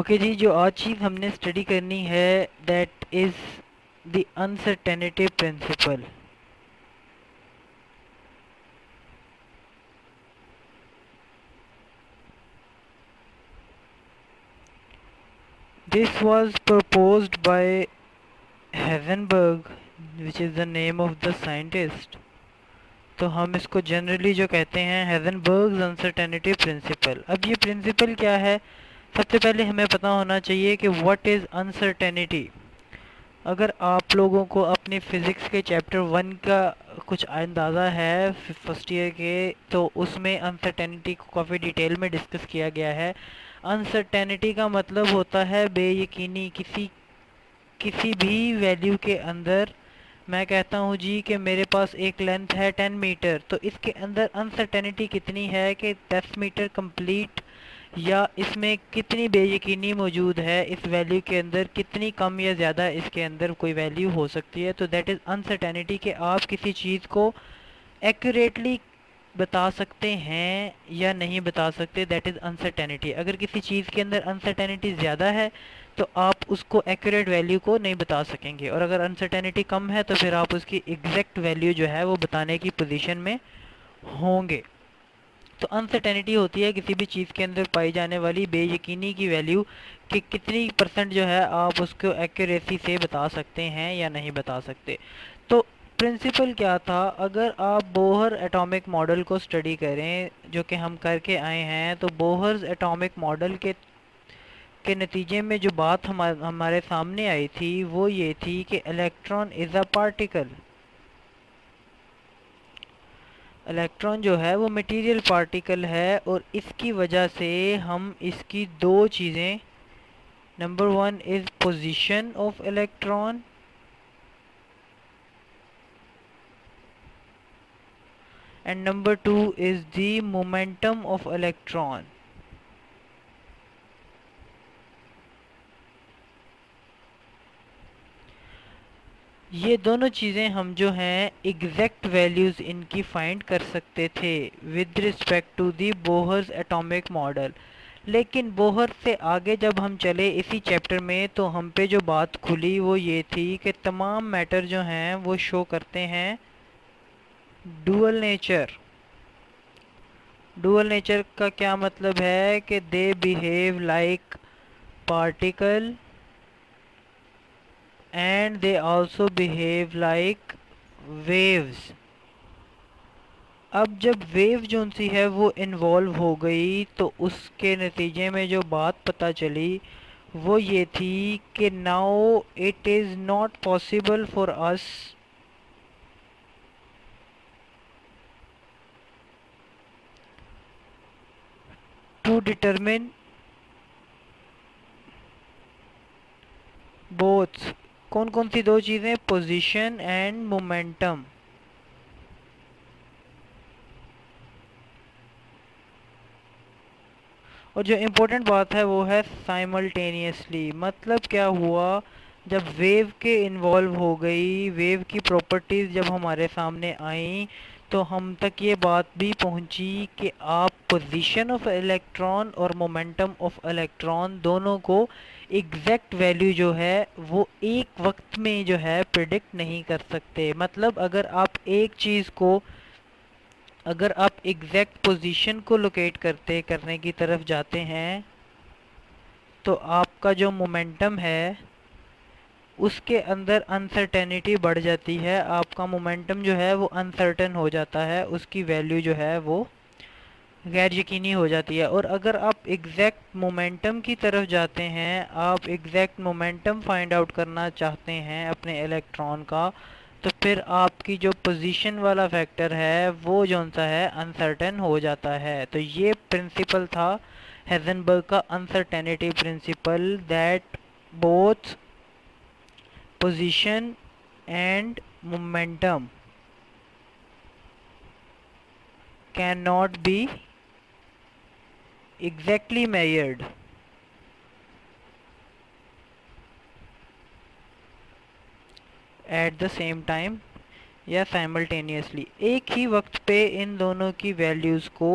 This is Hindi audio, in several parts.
ओके जी, जो आज चीज़ हमने स्टडी करनी है that is the uncertainty principle this was proposed by Heisenberg, which is the name of the scientist. तो हम इसको जनरली जो कहते हैं हेजनबर्ग अनसर्टेनिटी प्रिंसिपल अब ये प्रिंसिपल क्या है? सबसे पहले हमें पता होना चाहिए कि व्हाट इज़ अनसर्टेनिटी अगर आप लोगों को अपने फ़िज़िक्स के चैप्टर वन का कुछ अंदाज़ा है फ़र्स्ट ईयर के तो उसमें अनसर्टेनिटी को काफ़ी डिटेल में डिस्कस किया गया है। अनसर्टेनिटी का मतलब होता है बेयकीनी किसी किसी भी वैल्यू के अंदर। मैं कहता हूँ जी कि मेरे पास एक लेंथ है टेन मीटर तो इसके अंदर अनसर्टेनिटी कितनी है कि दस मीटर कंप्लीट या इसमें कितनी बेयकीनी मौजूद है, इस वैल्यू के अंदर कितनी कम या ज़्यादा इसके अंदर कोई वैल्यू हो सकती है? तो दैट इज़ अनसर्टेनिटी कि आप किसी चीज़ को एक्यूरेटली बता सकते हैं या नहीं बता सकते दैट इज़ अनसर्टेनिटी अगर किसी चीज़ के अंदर अनसर्टेनिटी ज़्यादा है तो आप उसको एक्यूरेट वैल्यू को नहीं बता सकेंगे। और अगर अनसर्टेनिटी कम है तो फिर आप उसकी एग्जैक्ट वैल्यू जो है, वो बताने की पोजीशन में होंगे। तो अनसर्टेनिटी होती है किसी भी चीज़ के अंदर पाई जाने वाली बेयकीनी की वैल्यू कि कितनी परसेंट जो है आप उसको एक्यूरेसी से बता सकते हैं या नहीं बता सकते। तो प्रिंसिपल क्या था? अगर आप बोहर एटॉमिक मॉडल को स्टडी करें, जो कि हम करके आए हैं तो बोहर एटॉमिक मॉडल के के नतीजे में जो बात हमारे सामने आई थी, वो ये थी कि electron is a particle electron जो है वो मटेरियल पार्टिकल है और इसकी वजह से हम इसकी दो चीज़ें number one is position of electron and number two is the momentum of electron ये दोनों चीज़ें हम जो हैं एग्जैक्ट वैल्यूज़ इनकी फाइंड कर सकते थे with respect to the Bohr's atomic model लेकिन बोहर से आगे जब हम चले इसी चैप्टर में तो हम पे जो बात खुली वो ये थी कि तमाम मैटर जो हैं, वो शो करते हैं डुअल नेचर डुअल नेचर का क्या मतलब है कि they behave like particle and they also behave like waves. अब जब वेव जो सी है, वो इन्वॉल्व हो गई तो उसके नतीजे में जो बात पता चली, वो ये थी कि now it is not possible for us to determine both कौन कौन सी दो चीज़ें? पोजीशन एंड मोमेंटम और जो इम्पोर्टेंट बात है वो है साइमल्टेनियसली मतलब क्या हुआ? जब वेव के इन्वॉल्व हो गई वेव की प्रॉपर्टीज़ जब हमारे सामने आई तो हम तक ये बात भी पहुँची कि आप पोजीशन ऑफ़ इलेक्ट्रॉन और मोमेंटम ऑफ़ इलेक्ट्रॉन दोनों को एग्जैक्ट वैल्यू जो है, वो एक वक्त में जो है प्रिडिक्ट नहीं कर सकते। मतलब अगर आप एक चीज़ को, अगर आप एग्जैक्ट पोजीशन को लोकेट करते, करने की तरफ़ जाते हैं तो आपका जो मोमेंटम है, उसके अंदर अनसर्टेनिटी बढ़ जाती है। आपका मोमेंटम जो है, वो अनसर्टन हो जाता है। उसकी वैल्यू जो है, वो गैर यकीनी हो जाती है। और अगर आप एग्जैक्ट मोमेंटम की तरफ़ जाते हैं, आप एग्जैक्ट मोमेंटम फाइंड आउट करना चाहते हैं अपने इलेक्ट्रॉन का तो फिर आपकी जो पोजीशन वाला फैक्टर है, वो जो सा है अनसर्टेन हो जाता है। तो ये प्रिंसिपल था हेजनबर्ग का uncertainty principle that both position and momentum can not be exactly measured at the same time, या साइमल्टेनियसली एक ही वक्त पे इन दोनों की वैल्यूज़ को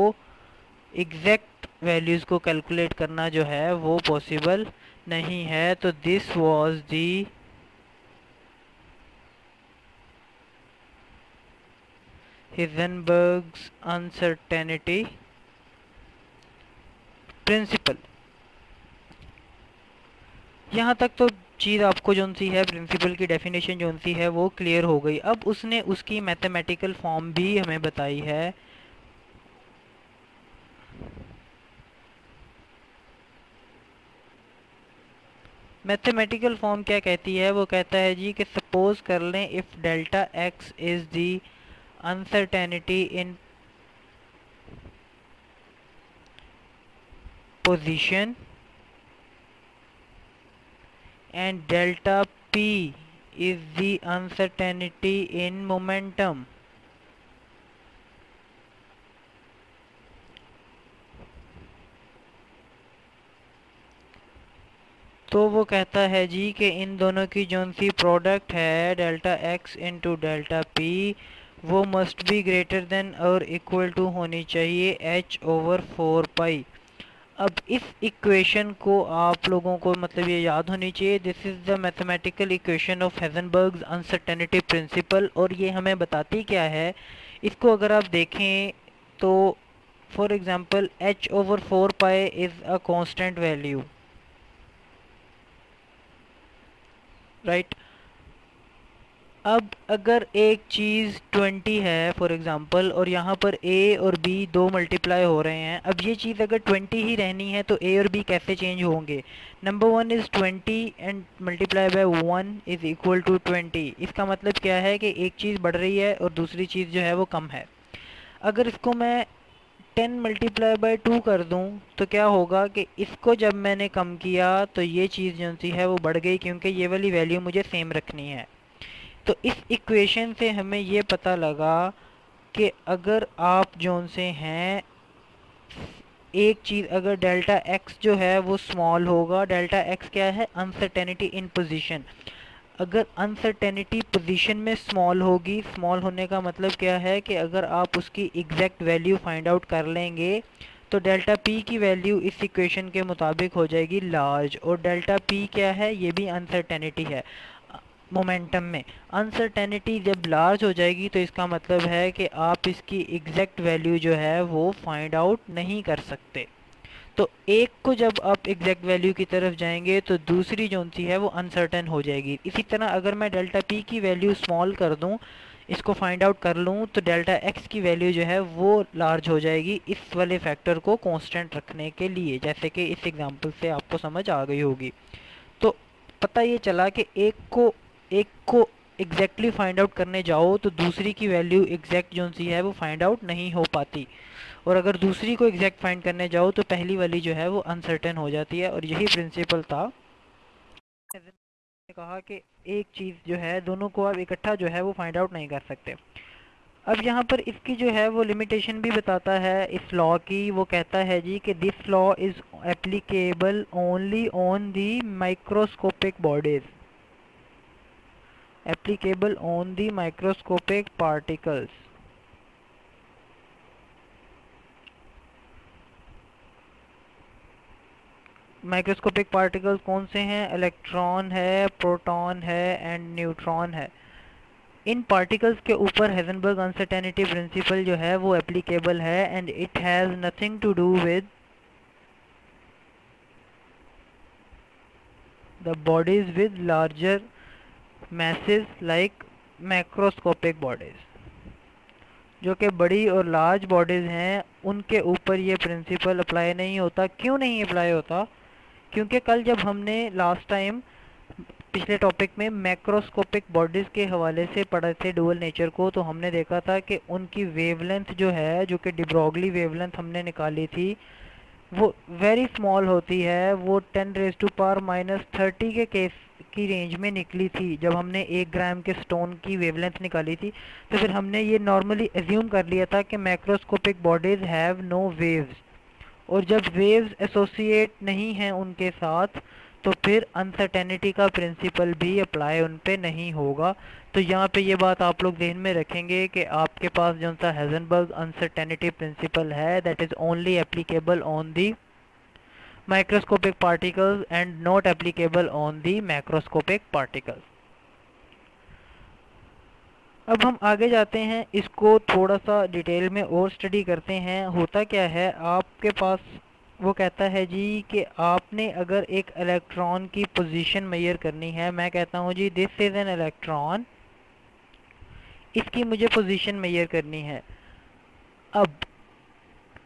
एग्जैक्ट वैल्यूज़ को कैलकुलेट करना जो है, वो पॉसिबल नहीं है। तो this was the Heisenberg's uncertainty principle. यहाँ तक तो चीज़ आपको जो सी है, प्रिंसिपल की डेफिनेशन जो सी है, वो क्लियर हो गई। अब उसने उसकी मैथमेटिकल फॉर्म भी हमें बताई है। मैथमेटिकल फॉर्म क्या कहती है? वो कहता है जी कि सपोज़ कर लें if delta X is the uncertainty in position and delta p is the uncertainty in momentum. तो वो कहता है जी कि इन दोनों की जो सी प्रोडक्ट है delta X into delta P वो मस्ट बी ग्रेटर देन और इक्वल टू होनी चाहिए एच ओवर फोर पाई अब इस इक्वेशन को आप लोगों को मतलब ये याद होनी चाहिए this is the mathematical equation of Heisenberg uncertainty principle और ये हमें बताती क्या है, इसको अगर आप देखें तो for example H over four pi is a constant value right अब अगर एक चीज़ 20 है फॉर एग्ज़ाम्पल और यहाँ पर ए और बी दो मल्टीप्लाई हो रहे हैं, अब ये चीज़ अगर 20 ही रहनी है तो ए और बी कैसे चेंज होंगे? Number one is 20 and multiply by one is equal to 20 इसका मतलब क्या है कि एक चीज़ बढ़ रही है और दूसरी चीज़ जो है वो कम है। अगर इसको मैं टेन मल्टीप्लाई बाय टू कर दूँ तो क्या होगा कि इसको जब मैंने कम किया तो ये चीज़ जो सी है वो बढ़ गई, क्योंकि ये वाली वैल्यू मुझे सेम रखनी है। तो इस इक्वेशन से हमें ये पता लगा कि अगर आप जोन से हैं, एक चीज़, अगर डेल्टा एक्स जो है वो स्मॉल होगा डेल्टा एक्स क्या है? अनसर्टेनिटी इन पोजीशन अगर अनसर्टेनिटी पोजीशन में स्मॉल होगी स्मॉल होने का मतलब क्या है कि अगर आप उसकी एग्जैक्ट वैल्यू फाइंड आउट कर लेंगे तो डेल्टा पी की वैल्यू इस इक्वेशन के मुताबिक हो जाएगी लार्ज और डेल्टा पी क्या है? ये भी अनसर्टेनिटी है. मोमेंटम में। अनसर्टेनिटी जब लार्ज हो जाएगी तो इसका मतलब है कि आप इसकी एग्जैक्ट वैल्यू जो है, वो फाइंड आउट नहीं कर सकते। तो एक को जब आप एग्जैक्ट वैल्यू की तरफ़ जाएँगे तो दूसरी जो सी है, वो अनसर्टेन हो जाएगी। इसी तरह अगर मैं डेल्टा पी की वैल्यू स्मॉल कर दूँ, इसको फाइंड आउट कर लूँ तो डेल्टा एक्स की वैल्यू जो है, वो लार्ज हो जाएगी इस वाले फैक्टर को कांस्टेंट रखने के लिए, जैसे कि इस एग्जांपल से आपको समझ आ गई होगी। तो पता ये चला कि एक को एक को एग्जैक्टली फाइंड आउट करने जाओ तो दूसरी की वैल्यू एग्जैक्ट जो सी है, वो फाइंड आउट नहीं हो पाती। और अगर दूसरी को एग्जैक्ट फाइंड करने जाओ तो पहली वाली जो है, वो अनसर्टेन हो जाती है। और यही प्रिंसिपल था। कहा कि एक चीज़ जो है, दोनों को आप इकट्ठा जो है, वो फाइंड आउट नहीं कर सकते। अब यहाँ पर इसकी जो है, वो लिमिटेशन भी बताता है इस लॉ की। वो कहता है जी कि this law is applicable only on the microscopic bodies applicable on the microscopic particles. Microscopic particles कौन से हैं इलेक्ट्रॉन है प्रोटॉन है एंड न्यूट्रॉन है इन पार्टिकल्स के ऊपर हेजनबर्ग अनसर्टेनिटी प्रिंसिपल जो है, वो एप्लीकेबल है and it has nothing to do with the bodies with larger masses like macroscopic bodies जो कि बड़ी और लार्ज बॉडीज़ हैं, उनके ऊपर ये प्रिंसिपल अप्लाई नहीं होता। क्यों नहीं अप्लाई होता? क्योंकि कल जब हमने लास्ट टाइम पिछले टॉपिक में मैक्रोस्कोपिक बॉडीज़ के हवाले से पढ़े थे डुअल नेचर को तो हमने देखा था कि उनकी वेवलेंथ जो है, जो कि डिब्रोगली वेवलेंथ हमने निकाली थी, वो वेरी स्मॉल होती है, वो ten raise to power minus thirty के केस की रेंज में निकली थी, जब हमने एक ग्राम के स्टोन की वेवलेंथ निकाली थी तो फिर हमने ये नॉर्मली एज्यूम कर लिया था कि macroscopic bodies have no waves और जब वेव्स एसोसिएट नहीं हैं उनके साथ तो फिर अनसर्टेनिटी का प्रिंसिपल भी अप्लाई उन पे नहीं होगा। तो यहाँ पे ये बात आप लोग ध्यान में रखेंगे कि आपके पास जो सा हेजनबर्ग अनसर्टेनिटी प्रिंसिपल है that is only applicable on the microscopic particles and not applicable on the macroscopic particles अब हम आगे जाते हैं। इसको थोड़ा सा डिटेल में और स्टडी करते हैं। होता क्या है? आपके पास वो कहता है जी कि आपने अगर एक इलेक्ट्रॉन की पोजीशन मैयर करनी है, मैं कहता हूँ जी दिस इज़ एन इलेक्ट्रॉन इसकी मुझे पोजीशन मैयर करनी है। अब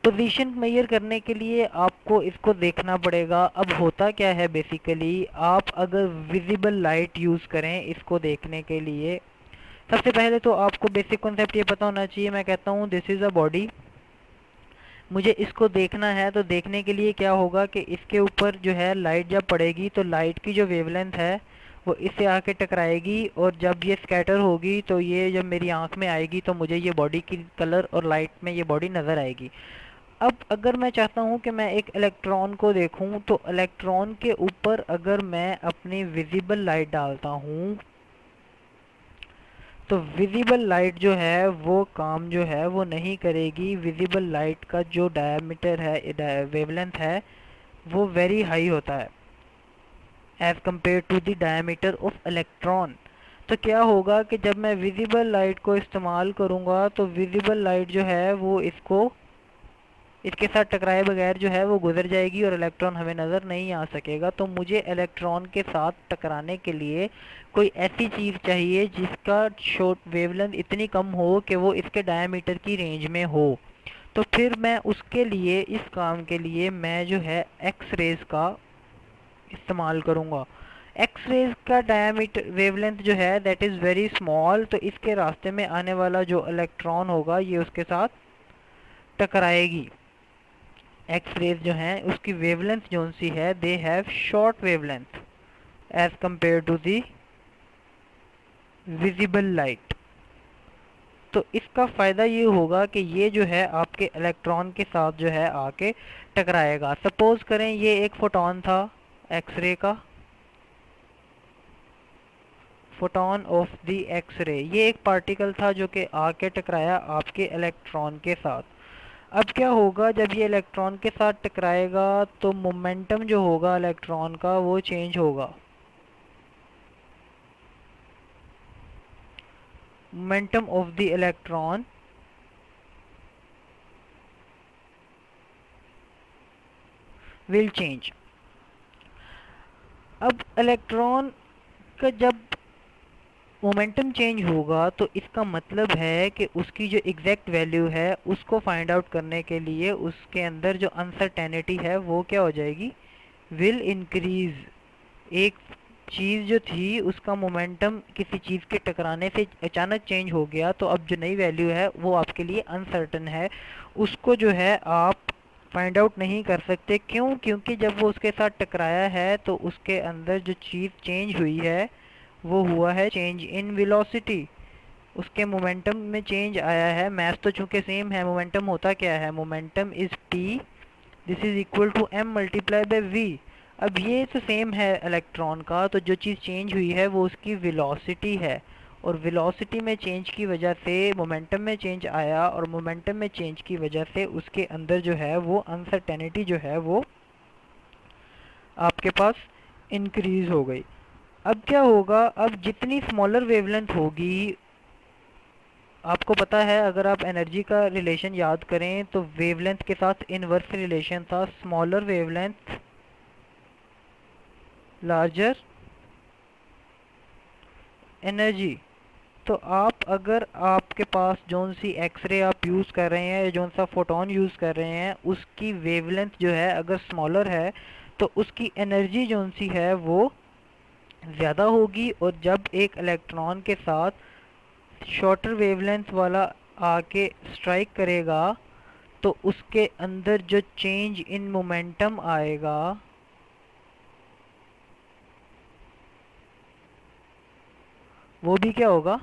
पोजीशन मैयर करने के लिए आपको इसको देखना पड़ेगा। अब होता क्या है बेसिकली आप अगर विजिबल लाइट यूज़ करें इसको देखने के लिए। सबसे पहले तो आपको बेसिक कॉन्सेप्ट ये पता होना चाहिए। मैं कहता हूँ दिस इज़ अ बॉडी मुझे इसको देखना है तो देखने के लिए क्या होगा कि इसके ऊपर जो है लाइट जब पड़ेगी तो लाइट की जो वेवलेंथ है, वो इससे आके टकराएगी और जब ये स्कैटर होगी तो ये जब मेरी आँख में आएगी तो मुझे ये बॉडी की कलर और लाइट में ये बॉडी नज़र आएगी। अब अगर मैं चाहता हूँ कि मैं एक इलेक्ट्रॉन को देखूँ तो इलेक्ट्रॉन के ऊपर अगर मैं अपनी विजिबल लाइट डालता हूँ तो विजिबल लाइट जो है, वो काम जो है, वो नहीं करेगी। विजिबल लाइट का जो डायमीटर है वेवलेंथ है, वो वेरी हाई होता है as compare to the diameter of electron तो क्या होगा कि जब मैं विजिबल लाइट को इस्तेमाल करूँगा तो विजिबल लाइट जो है, वो इसको इसके साथ टकराए बगैर जो है वो गुजर जाएगी और इलेक्ट्रॉन हमें नज़र नहीं आ सकेगा। तो मुझे इलेक्ट्रॉन के साथ टकराने के लिए कोई ऐसी चीज़ चाहिए जिसका शॉर्ट वेवलेंथ इतनी कम हो कि वो इसके डायमीटर की रेंज में हो। तो फिर मैं उसके लिए, इस काम के लिए मैं जो है एक्स रेज का इस्तेमाल करूँगा। एक्स रेज का डायमीटर वेवलेंथ जो है दैट इज़ वेरी स्मॉल तो इसके रास्ते में आने वाला जो इलेक्ट्रॉन होगा, ये उसके साथ टकराएगी। एक्स रेज जो हैं, उसकी वेवलेंथ जो सी है? They have short wavelength as compare to the visible light तो इसका फ़ायदा ये होगा कि ये जो है, आपके इलेक्ट्रॉन के साथ जो है, आके टकराएगा। सपोज़ करें ये एक फोटोन था एक्सरे का। फोटोन ऑफ़ दी एक्सरे ये एक पार्टिकल था जो कि आके टकराया आपके इलेक्ट्रॉन के साथ। अब क्या होगा, जब ये इलेक्ट्रॉन के साथ टकराएगा तो मोमेंटम जो होगा इलेक्ट्रॉन का, वो चेंज होगा। Momentum of the electron will change अब इलेक्ट्रॉन का जब मोमेंटम चेंज होगा तो इसका मतलब है कि उसकी जो एग्जैक्ट वैल्यू है, उसको फाइंड आउट करने के लिए उसके अंदर जो अनसर्टेनिटी है, वो क्या हो जाएगी? विल इंक्रीज एक चीज़ जो थी, उसका मोमेंटम किसी चीज़ के टकराने से अचानक चेंज हो गया तो अब जो नई वैल्यू है, वो आपके लिए अनसर्टन है। उसको जो है, आप फाइंड आउट नहीं कर सकते। क्यों? क्योंकि जब वो उसके साथ टकराया है तो उसके अंदर जो चीज़ चेंज हुई है वो हुआ है चेंज इन वेलोसिटी उसके मोमेंटम में चेंज आया है। मैथ तो चूँकि सेम है मोमेंटम होता क्या है? Momentum is T this is equal to M multiply by V अब ये तो सेम है इलेक्ट्रॉन का तो जो चीज़ चेंज हुई है वो उसकी वेलोसिटी है। और वेलोसिटी में चेंज की वजह से मोमेंटम में चेंज आया और मोमेंटम में चेंज की वजह से उसके अंदर जो है वो अनसर्टेनिटी जो है वो आपके पास इंक्रीज़ हो गई। अब क्या होगा? अब जितनी स्मॉलर वेवलेंथ होगी, आपको पता है, अगर आप एनर्जी का रिलेशन याद करें तो वेवलेंथ के साथ इनवर्स रिलेशन था। स्मॉलर वेवलेंथ लार्जर एनर्जी तो आप, अगर आपके पास जोन सी एक्सरे आप यूज़ कर रहे हैं, या जोन सा फोटोन यूज़ कर रहे हैं, उसकी वेवलेंथ जो है, अगर स्मॉलर है तो उसकी एनर्जी जोन सी है वो ज़्यादा होगी और जब एक इलेक्ट्रॉन के साथ शॉर्टर वेवलेंथ वाला आके स्ट्राइक करेगा तो उसके अंदर जो चेंज इन मोमेंटम आएगा, वो भी क्या होगा?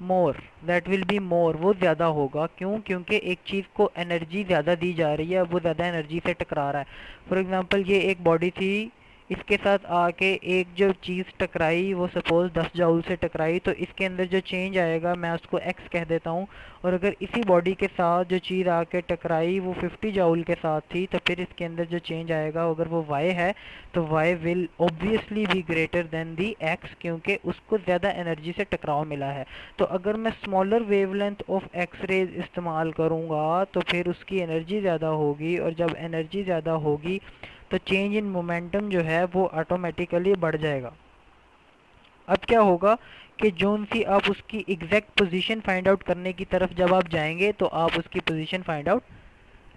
More that will be more वो ज़्यादा होगा. क्यों? क्योंकि एक चीज़ को एनर्जी ज़्यादा दी जा रही है वो ज़्यादा एनर्जी से टकरा रहा है। फॉर एग्ज़ाम्पल ये एक बॉडी थी इसके साथ आके एक जो चीज़ टकराई, वो सपोज़ 10 जाउल से टकराई तो इसके अंदर जो चेंज आएगा, मैं उसको एक्स कह देता हूँ। और अगर इसी बॉडी के साथ जो चीज़ आके टकराई, वो 50 जाउल के साथ थी तो फिर इसके अंदर जो चेंज आएगा अगर वो वाई है तो वाई विल ऑब्वियसली भी ग्रेटर देन दी एक्स क्योंकि उसको ज़्यादा एनर्जी से टकराव मिला है। तो अगर मैं smaller wavelength of X rays इस्तेमाल करूँगा तो फिर उसकी एनर्जी ज़्यादा होगी, और जब एनर्जी ज़्यादा होगी तो चेंज इन मोमेंटम जो है वो ऑटोमेटिकली बढ़ जाएगा। अब क्या होगा कि जोन सी आप उसकी एग्जैक्ट पोजीशन फाइंड आउट करने की तरफ़ जब आप जाएँगे तो आप उसकी पोजीशन फाइंड आउट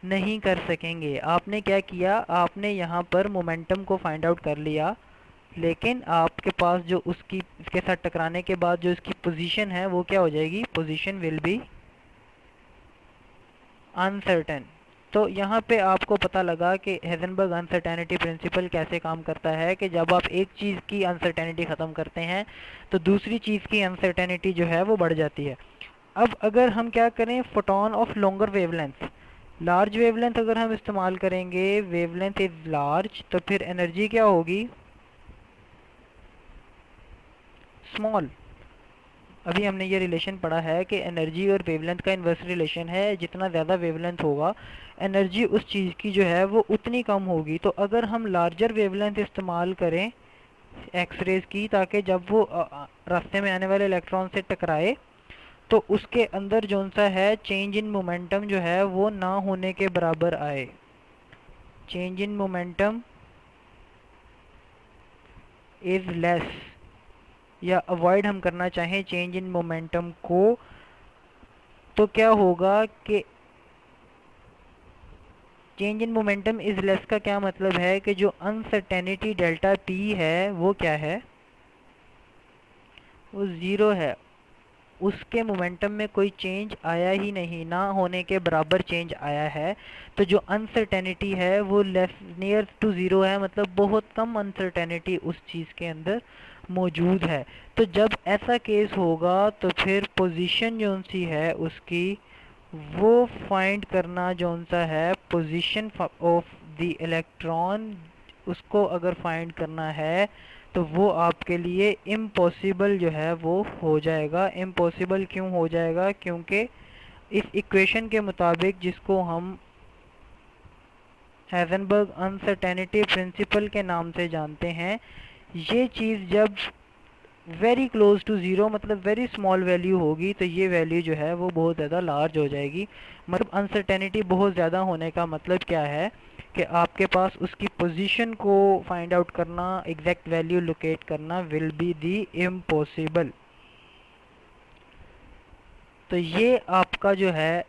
नहीं कर सकेंगे। आपने क्या किया? आपने यहाँ पर मोमेंटम को फाइंड आउट कर लिया, लेकिन आपके पास जो उसकी इसके साथ टकराने के बाद जो इसकी पोजीशन है, वो क्या हो जाएगी? पोजीशन विल बी अनसर्टन तो यहाँ पे आपको पता लगा कि हेजनबर्ग अनसर्टेनिटी प्रिंसिपल कैसे काम करता है कि जब आप एक चीज़ की अनसर्टेनिटी ख़त्म करते हैं तो दूसरी चीज़ की अनसर्टेनिटी जो है वो बढ़ जाती है। अब अगर हम क्या करें photon of longer wavelength large wavelength अगर हम इस्तेमाल करेंगे वेवलेंथ इज़ लार्ज तो फिर एनर्जी क्या होगी? स्मॉल अभी हमने ये रिलेशन पढ़ा है कि एनर्जी और वेवलेंथ का इन्वर्स रिलेशन है, जितना ज़्यादा वेवलेंथ होगा एनर्जी उस चीज़ की जो है, वो उतनी कम होगी। तो अगर हम लार्जर वेवलेंथ इस्तेमाल करें एक्स रेज की, ताकि जब वो रास्ते में आने वाले इलेक्ट्रॉन से टकराए तो उसके अंदर जो सा है चेंज इन मोमेंटम जो है, वो ना होने के बराबर आए। Change in momentum is less या अवॉइड हम करना चाहें चेंज इन मोमेंटम को तो क्या होगा कि change in momentum is less का क्या मतलब है कि जो अनसर्टेनिटी डेल्टा पी है, वो क्या है? वो ज़ीरो है। उसके मोमेंटम में कोई चेंज आया ही नहीं, ना होने के बराबर चेंज आया है। तो जो अनसर्टेनिटी है, वो लेस नियर टू ज़ीरो है मतलब बहुत कम अनसर्टेनिटी उस चीज़ के अंदर मौजूद है। तो जब ऐसा केस होगा तो फिर पोजीशन जो सी है, उसकी वो फाइंड करना जो सा है पोजीशन ऑफ़ द इलेक्ट्रॉन उसको अगर फाइंड करना है तो वो आपके लिए इम्पॉसिबल जो है वो हो जाएगा। इम्पॉसिबल क्यों हो जाएगा? क्योंकि इस इक्वेशन के मुताबिक जिसको हम हैजनबर्ग अनसर्टेनिटी प्रिंसिपल के नाम से जानते हैं, ये चीज़ जब वेरी क्लोज टू ज़ीरो मतलब वेरी स्मॉल वैल्यू होगी तो ये वैल्यू जो है वो बहुत ज़्यादा लार्ज हो जाएगी। मतलब अनसर्टेनिटी बहुत ज़्यादा होने का मतलब क्या है? कि, आपके पास उसकी पोजीशन को फाइंड आउट करना एग्जैक्ट वैल्यू लोकेट करना विल बी दी इम्पॉसिबल तो ये आपका जो है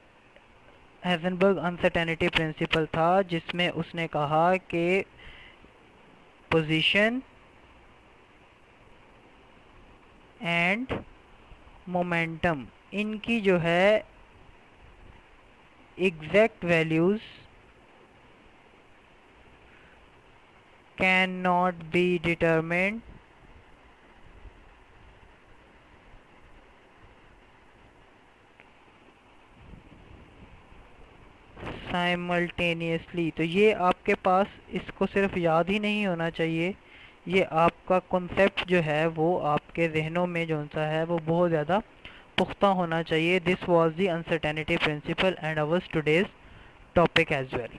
हैजनबर्ग अनसर्टेनिटी प्रिंसिपल था, जिसमें उसने कहा कि पोजीशन एंड मोमेंटम इनकी जो है exact values not be determined simultaneously तो ये आपके पास इसको सिर्फ़ याद ही नहीं होना चाहिए। ये आपका कॉन्सेप्ट जो है, वो आपके जहनों में जो सा है, वो बहुत ज़्यादा पुख्ता होना चाहिए। This was the uncertainty principle and ours today's topic as well